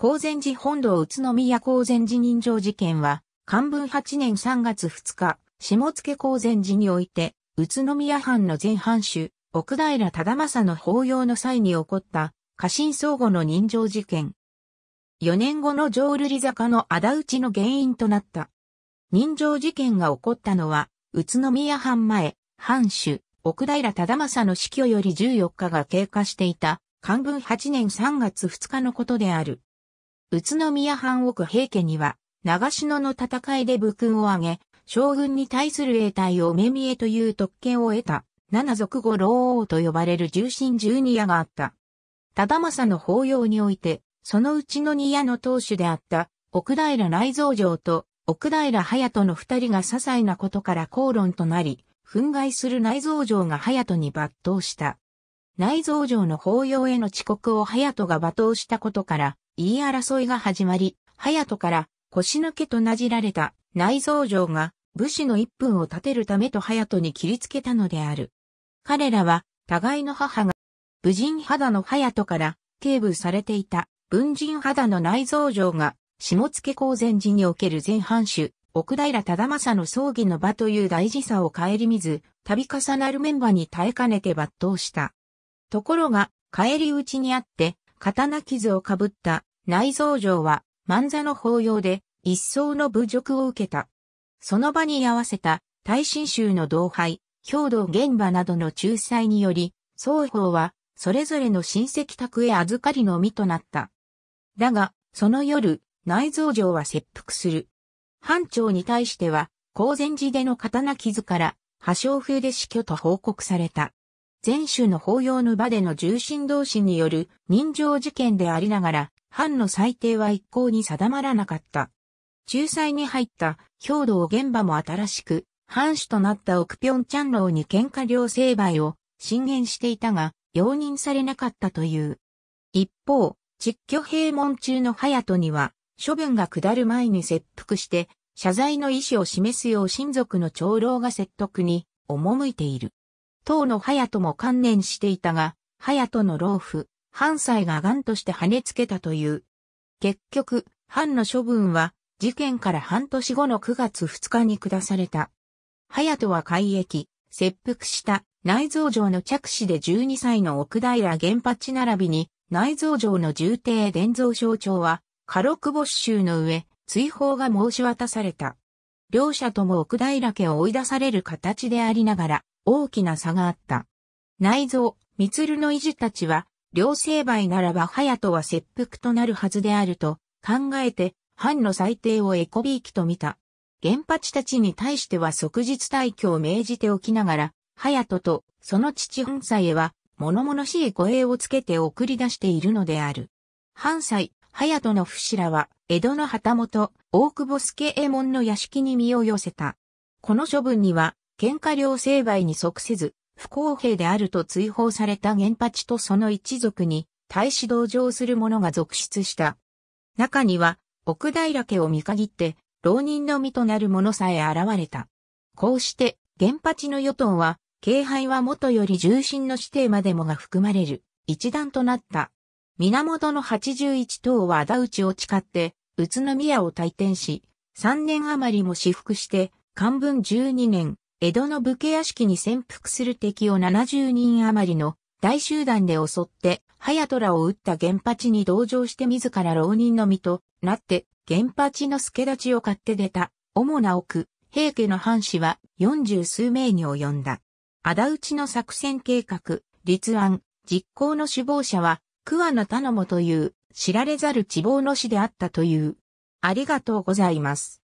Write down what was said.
高善寺本堂宇都宮高善寺人情事件は、漢文8年3月2日、下野高善寺において、宇都宮藩の前藩主、奥平忠政の法要の際に起こった家臣相互の人情事件。4年後の浄瑠璃坂の仇討ちの原因となった。人情事件が起こったのは、宇都宮藩前、藩主、奥平忠政の死去より14日が経過していた、漢文8年3月2日のことである。宇都宮藩奥平家には、長篠の戦いで武勲を挙げ、将軍に対する栄隊を目見えという特権を得た、七族五老王と呼ばれる重臣十二夜があった。忠政の法要において、そのうちの二夜の当主であった、奥平内蔵城と奥平隼人の二人が些細なことから口論となり、憤慨する内蔵城が隼人に抜刀した。内蔵城の法要への遅刻を隼人が罵倒したことから、言い争いが始まり、隼人から腰抜けとなじられた内蔵城が武士の一分を立てるためと隼人に切りつけたのである。彼らは互いの母が武人肌の隼人から警部されていた文人肌の内蔵城が下付高前寺における前藩主、奥平忠政の葬儀の場という大事さを顧みず、度重なるメンバーに耐えかねて抜刀した。ところが、帰り討ちにあって、刀傷をかぶった内蔵城は、万座の法要で一層の侮辱を受けた。その場に合わせた大臣衆の同輩、兵道現場などの仲裁により、双方はそれぞれの親戚宅へ預かりの身となった。だが、その夜、内蔵城は切腹する。藩長に対しては、高前寺での刀傷から、破傷風で死去と報告された。前種の法要の場での重臣同士による人情事件でありながら、藩の裁定は一向に定まらなかった。仲裁に入った兵道現場も新しく、藩主となった奥ピョンチャンローに喧嘩両成敗を進言していたが、容認されなかったという。一方、実居閉門中の隼人には、処分が下る前に切腹して、謝罪の意思を示すよう親族の長老が説得に赴いている。当の隼人も観念していたが、隼人の老夫、藩祭が癌として跳ねつけたという。結局、藩の処分は、事件から半年後の9月2日に下された。隼人は改易、切腹した内蔵城の着手で12歳の奥平原発並びに、内蔵城の重帝伝蔵省長は、カロクボ州の上、追放が申し渡された。両者とも奥平家を追い出される形でありながら、大きな差があった。内蔵、三つるの維持たちは、両成敗ならば隼人は切腹となるはずであると考えて、藩の裁定をエコビーキと見た。原発たちに対しては即日退去を命じておきながら、隼人とその父本妻へは、物々しい護衛をつけて送り出しているのである。藩妻、隼人の不死らは、江戸の旗本、大久保助右衛門の屋敷に身を寄せた。この処分には、喧嘩両成敗に即せず、不公平であると追放された原八とその一族に、大使同情する者が続出した。中には、奥平家を見限って、浪人の身となる者さえ現れた。こうして、原八の与党は、敬拝は元より重臣の指定までもが含まれる、一段となった。源の81党は仇討ちを誓って、宇都宮を退転し、3年余りも私服して、漢文12年、江戸の武家屋敷に潜伏する敵を70人余りの大集団で襲って、隼人らを撃った原八に同情して自ら浪人の身となって、原八の助立ちを買って出た、主な奥、平家の藩士は四十数名に及んだ。仇討ちの作戦計画、立案、実行の首謀者は、桑名頼母という知られざる地望の死であったという。ありがとうございます。